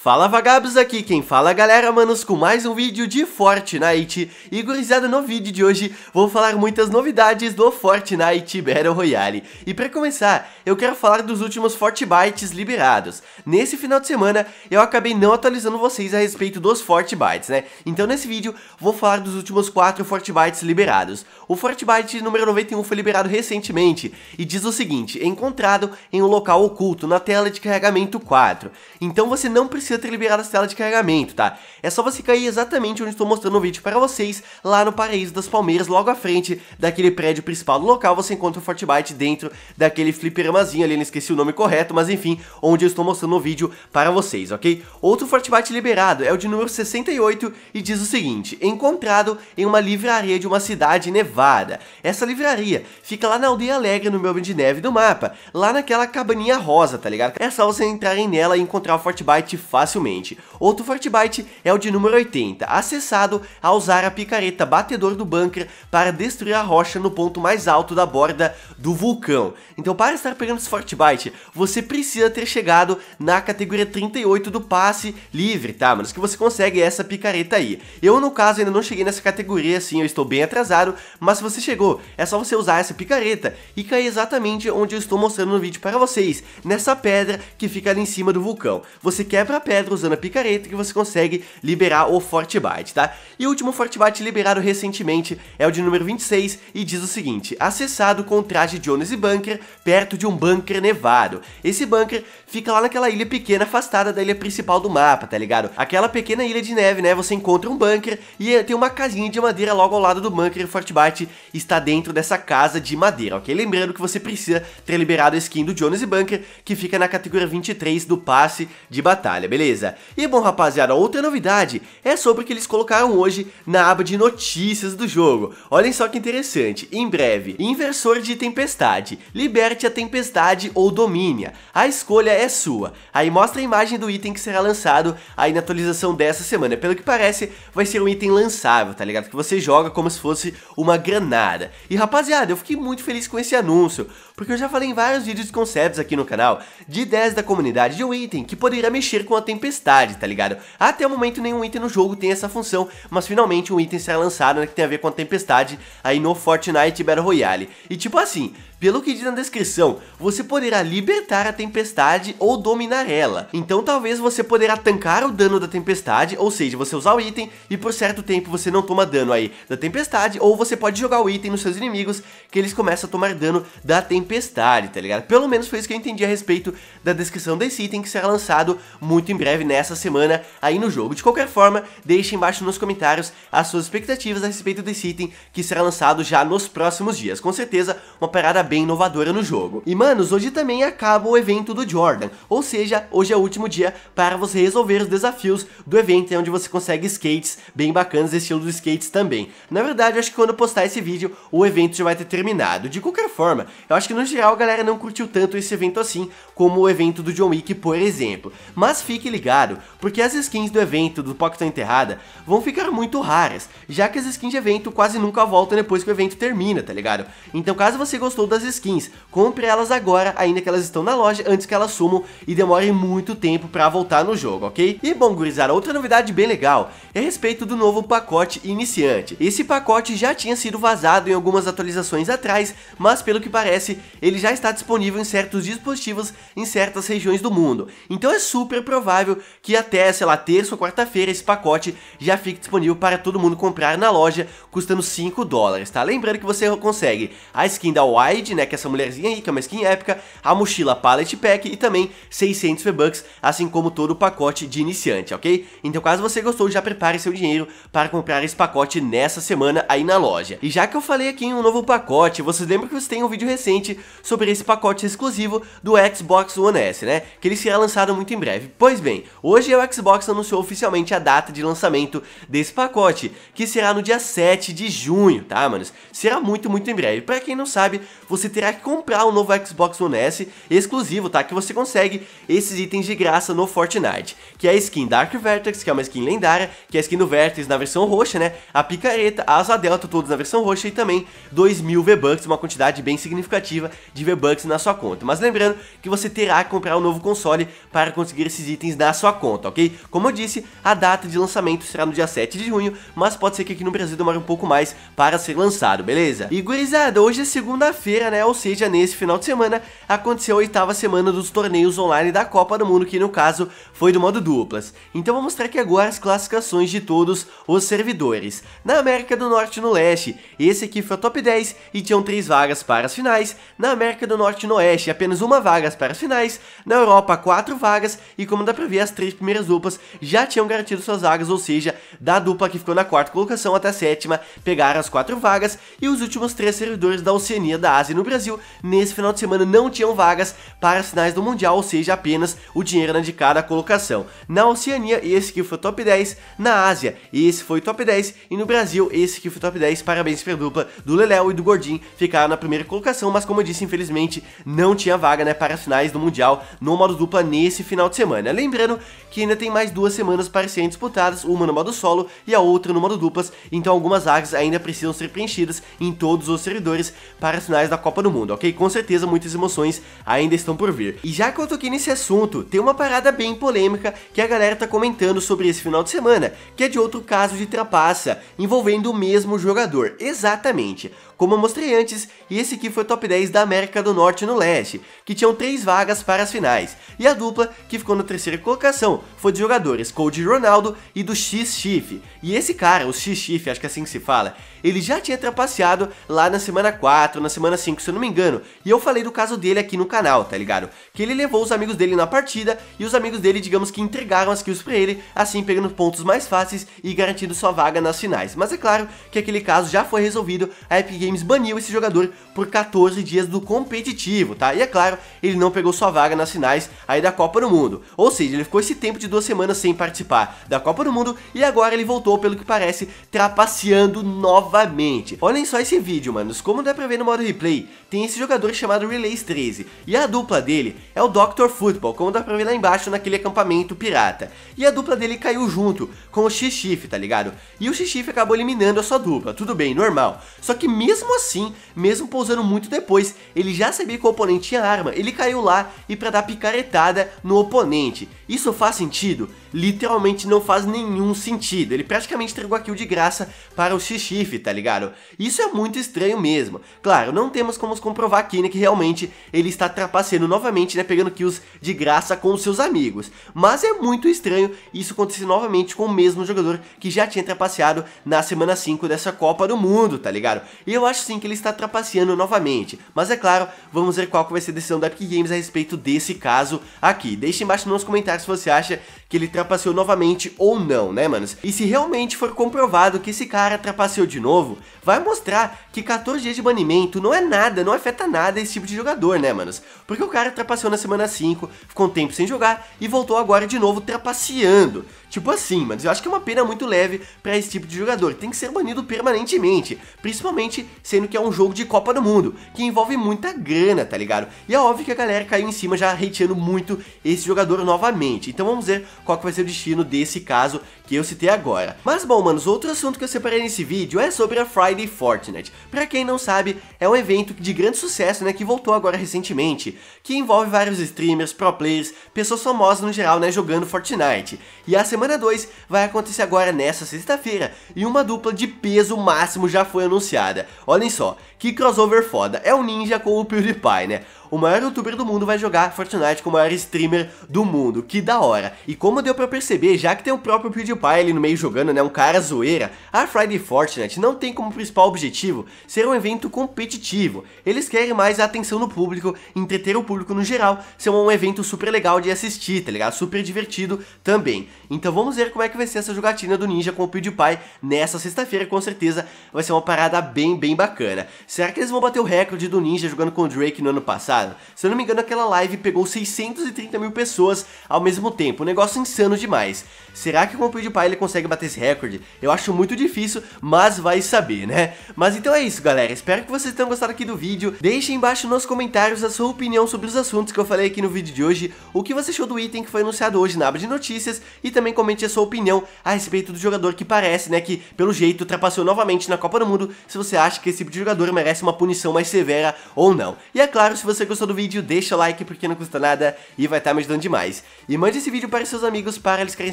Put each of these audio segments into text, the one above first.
Fala vagabos aqui, quem fala galera, manos, com mais um vídeo de Fortnite. E gurizada, no vídeo de hoje vou falar muitas novidades do Fortnite Battle Royale. E pra começar, eu quero falar dos últimos Fortbytes liberados. Nesse final de semana, eu acabei não atualizando vocês a respeito dos Fortbytes, né? Então nesse vídeo, vou falar dos últimos 4 Fortbytes liberados. O Fortbyte número 91 foi liberado recentemente E diz o seguinte, encontrado em um local oculto na tela de carregamento 4 Então você não precisa precisa ter liberado as telas de carregamento, tá? É só você cair exatamente onde estou mostrando o vídeo para vocês, lá no Paraíso das Palmeiras, logo à frente daquele prédio principal do local, você encontra o Fortbyte dentro daquele fliperamazinho ali, não esqueci o nome correto, mas enfim, onde eu estou mostrando o vídeo para vocês, ok? Outro Fortbyte liberado é o de número 68 e diz o seguinte, encontrado em uma livraria de uma cidade nevada. Essa livraria fica lá na Aldeia Alegre, no meu de neve do mapa, lá naquela cabaninha rosa, tá ligado? É só você entrarem nela e encontrar o Fortbyte fácil facilmente. Outro Fortbyte é o de número 80, acessado a usar a picareta batedor do bunker para destruir a rocha no ponto mais alto da borda do vulcão. Então para estar pegando esse Fortbyte, você precisa ter chegado na categoria 38 do passe livre, tá, manos? Que você consegue essa picareta aí. Eu no caso ainda não cheguei nessa categoria, assim, eu estou bem atrasado, mas se você chegou, é só você usar essa picareta e cair exatamente onde eu estou mostrando no vídeo para vocês, nessa pedra que fica ali em cima do vulcão. Você quebra a pedra usando a picareta que você consegue liberar o Fortbyte, tá? E o último Fortbyte liberado recentemente é o de número 26 e diz o seguinte, acessado com traje Jones e Bunker perto de um bunker nevado. Esse bunker fica lá naquela ilha pequena afastada da ilha principal do mapa, tá ligado? Aquela pequena ilha de neve, né? Você encontra um bunker e tem uma casinha de madeira logo ao lado do bunker e o Fortbyte está dentro dessa casa de madeira, ok? Lembrando que você precisa ter liberado a skin do Jones e Bunker, que fica na categoria 23 do passe de batalha, beleza? Beleza? E bom rapaziada, outra novidade é sobre o que eles colocaram hoje na aba de notícias do jogo. Olhem só que interessante, em breve, inversor de tempestade, liberte a tempestade ou domine a escolha é sua. Aí mostra a imagem do item que será lançado aí na atualização dessa semana, pelo que parece vai ser um item lançável, tá ligado? Que você joga como se fosse uma granada. E rapaziada, eu fiquei muito feliz com esse anúncio, porque eu já falei em vários vídeos de conceitos aqui no canal, de ideias da comunidade de um item que poderia mexer com a tempestade, tá ligado? Até o momento nenhum item no jogo tem essa função, mas finalmente um item será lançado né, que tem a ver com a tempestade aí no Fortnite Battle Royale. E tipo assim, pelo que diz na descrição, você poderá libertar a tempestade ou dominar ela. Então talvez você poderá tancar o dano da tempestade, ou seja, você usar o item e por certo tempo você não toma dano aí da tempestade, ou você pode jogar o item nos seus inimigos que eles começam a tomar dano da tempestade, tá ligado? Pelo menos foi isso que eu entendi a respeito da descrição desse item que será lançado muito em breve nessa semana aí no jogo. De qualquer forma, deixe embaixo nos comentários as suas expectativas a respeito desse item que será lançado já nos próximos dias. Com certeza, uma parada bem inovadora no jogo. E manos, hoje também acaba o evento do Jordan, ou seja, hoje é o último dia para você resolver os desafios do evento, onde você consegue skates bem bacanas, estilo dos skates também. Na verdade, acho que quando postar esse vídeo, o evento já vai ter terminado. De qualquer forma, eu acho que no geral a galera não curtiu tanto esse evento assim, como o evento do John Wick, por exemplo. Mas fique ligado, porque as skins do evento do Pokémon Enterrada vão ficar muito raras, já que as skins de evento quase nunca voltam depois que o evento termina, tá ligado? Então caso você gostou das das skins. Compre elas agora, ainda que elas estão na loja, antes que elas sumam e demorem muito tempo para voltar no jogo, ok? E bom, gurizada, outra novidade bem legal é a respeito do novo pacote iniciante. Esse pacote já tinha sido vazado em algumas atualizações atrás, mas pelo que parece, ele já está disponível em certos dispositivos em certas regiões do mundo. Então é super provável que até, sei lá, terça ou quarta-feira esse pacote já fique disponível para todo mundo comprar na loja, custando 5 dólares, tá? Lembrando que você consegue a skin da Wide, né, que é essa mulherzinha aí, que é uma skin épica, a mochila Pallet Pack e também 600 V-Bucks, assim como todo o pacote de iniciante, ok? Então caso você gostou, já prepare seu dinheiro para comprar esse pacote nessa semana aí na loja. E já que eu falei aqui em um novo pacote, vocês lembram que você tem um vídeo recente sobre esse pacote exclusivo do Xbox One S, né? Que ele será lançado muito em breve. Pois bem, hoje o Xbox anunciou oficialmente a data de lançamento desse pacote, que será no dia 7 de junho, tá, manos? Será muito, muito em breve. Para quem não sabe, você você terá que comprar um novo Xbox One S exclusivo, tá? Que você consegue esses itens de graça no Fortnite, que é a skin Dark Vertex, que é uma skin lendária, que é a skin do Vertex na versão roxa, né? A picareta, a asa delta, todos na versão roxa e também 2000 V-Bucks, uma quantidade bem significativa de V-Bucks na sua conta. Mas lembrando que você terá que comprar um novo console para conseguir esses itens na sua conta, ok? Como eu disse, a data de lançamento será no dia 7 de junho, mas pode ser que aqui no Brasil demore um pouco mais para ser lançado, beleza? E gurizada, hoje é segunda-feira, né? Ou seja, nesse final de semana aconteceu a oitava semana dos torneios online da Copa do Mundo, que no caso foi do modo duplas. Então vou mostrar aqui agora as classificações de todos os servidores. Na América do Norte e no Leste, esse aqui foi o top 10 e tinham 3 vagas para as finais. Na América do Norte e no Oeste, apenas uma vaga para as finais. Na Europa, 4 vagas e como dá pra ver, as três primeiras duplas já tinham garantido suas vagas, ou seja, da dupla que ficou na quarta colocação até a sétima, pegaram as quatro vagas e os últimos três servidores da Oceania, da Ásia no Brasil, nesse final de semana não tinham vagas para as finais do Mundial, ou seja, apenas o dinheiro na de cada colocação. Na Oceania, esse aqui foi o top 10, na Ásia, esse foi o top 10 e no Brasil, esse aqui foi o top 10. Parabéns para a dupla do Leléo e do Gordinho, ficaram na primeira colocação, mas como eu disse, infelizmente não tinha vaga né, para as finais do Mundial no modo dupla nesse final de semana. Lembrando que ainda tem mais duas semanas para serem disputadas, uma no modo solo e a outra no modo duplas, então algumas vagas ainda precisam ser preenchidas em todos os servidores para as finais da Copa do Mundo, ok? Com certeza muitas emoções ainda estão por vir. E já que eu toquei nesse assunto, tem uma parada bem polêmica que a galera tá comentando sobre esse final de semana, que é de outro caso de trapaça, envolvendo o mesmo jogador. Exatamente. Como eu mostrei antes, esse aqui foi o top 10 da América do Norte e no Leste, que tinham três vagas para as finais. E a dupla que ficou na terceira colocação foi dos jogadores Cody Ronaldo e do X-Chief. E esse cara, o X-Chief, acho que é assim que se fala, ele já tinha trapaceado lá na semana 4, na semana 5, se eu não me engano. E eu falei do caso dele aqui no canal, tá ligado? Que ele levou os amigos dele na partida e os amigos dele, digamos que entregaram as kills pra ele, assim pegando pontos mais fáceis e garantindo sua vaga nas finais. Mas é claro que aquele caso já foi resolvido, a Epic Games baniu esse jogador por 14 dias do competitivo, tá? E é claro, ele não pegou sua vaga nas finais aí da Copa do Mundo. Ou seja, ele ficou esse tempo de duas semanas sem participar da Copa do Mundo e agora ele voltou, pelo que parece, trapaceando novamente. Olhem só esse vídeo, manos, como dá pra ver no modo replay, tem esse jogador chamado Relays 13, e a dupla dele é o Dr. Football, como dá pra ver lá embaixo naquele acampamento pirata. E a dupla dele caiu junto com o X-Chief, tá ligado? E o X-Chief acabou eliminando a sua dupla, tudo bem, normal. Só que mesmo assim, mesmo pousando muito depois, ele já sabia que o oponente tinha arma, ele caiu lá e pra dar picaretada no oponente. Isso faz sentido? Literalmente não faz nenhum sentido. Ele praticamente entregou a kill de graça para o X-Chief, tá ligado? Isso é muito estranho mesmo. Claro, não temos como comprovar aqui né, que realmente ele está trapaceando novamente, né, pegando kills de graça com os seus amigos. Mas é muito estranho isso acontecer novamente com o mesmo jogador que já tinha trapaceado na semana 5 dessa Copa do Mundo, tá ligado? E eu acho sim que ele está trapaceando novamente. Mas é claro, vamos ver qual vai ser a decisão da Epic Games a respeito desse caso aqui. Deixe embaixo nos comentários se você acha que ele trapaceou novamente ou não, né, manos? E se realmente for comprovado que esse cara trapaceou de novo, vai mostrar que 14 dias de banimento não é nada, não afeta nada esse tipo de jogador, né, manos? Porque o cara trapaceou na semana 5, ficou um tempo sem jogar e voltou agora de novo trapaceando. Tipo assim, mas eu acho que é uma pena muito leve para esse tipo de jogador. Tem que ser banido permanentemente, principalmente sendo que é um jogo de Copa do Mundo, que envolve muita grana, tá ligado? E é óbvio que a galera caiu em cima já hateando muito esse jogador novamente. Então vamos ver qual que vai ser o destino desse caso que eu citei agora. Mas bom, manos, outro assunto que eu separei nesse vídeo é sobre a Friday Fortnite. Pra quem não sabe, é um evento de grande sucesso, né, que voltou agora recentemente, que envolve vários streamers, pro players, pessoas famosas no geral, né, jogando Fortnite. E a semana 2 vai acontecer agora nessa sexta-feira, e uma dupla de peso máximo já foi anunciada. Olhem só, que crossover foda, é o Ninja com o PewDiePie, né? O maior youtuber do mundo vai jogar Fortnite com o maior streamer do mundo, que da hora. E como deu pra perceber, já que tem o próprio PewDiePie ali no meio jogando, né, um cara zoeira, a Friday Fortnite não tem como principal objetivo ser um evento competitivo. Eles querem mais a atenção do público, entreter o público no geral, ser um evento super legal de assistir, tá ligado? Super divertido também. Então vamos ver como é que vai ser essa jogatina do Ninja com o PewDiePie nessa sexta-feira, com certeza vai ser uma parada bem, bem bacana. Será que eles vão bater o recorde do Ninja jogando com o Drake no ano passado? Se eu não me engano, aquela live pegou 630 mil pessoas ao mesmo tempo, um negócio insano demais. Será que com o PewDiePie ele consegue bater esse recorde? Eu acho muito difícil, mas vai saber, né? Mas então é isso, galera. Espero que vocês tenham gostado aqui do vídeo. Deixe embaixo nos comentários a sua opinião sobre os assuntos que eu falei aqui no vídeo de hoje, o que você achou do item que foi anunciado hoje na aba de notícias e também comente a sua opinião a respeito do jogador que parece, né, que pelo jeito ultrapassou novamente na Copa do Mundo, se você acha que esse tipo de jogador merece uma punição mais severa ou não. E é claro, se você gostou do vídeo, deixa o like porque não custa nada e vai estar tá me ajudando demais. E mande esse vídeo para seus amigos para eles ficarem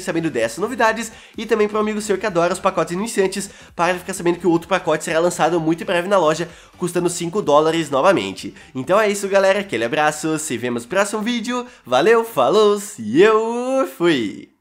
sabendo dessas novidades e também para o amigo seu que adora os pacotes iniciantes para ele ficar sabendo que o outro pacote será lançado muito em breve na loja, custando 5 dólares novamente. Então é isso galera, aquele abraço, se vemos no próximo vídeo, valeu, falou e eu fui!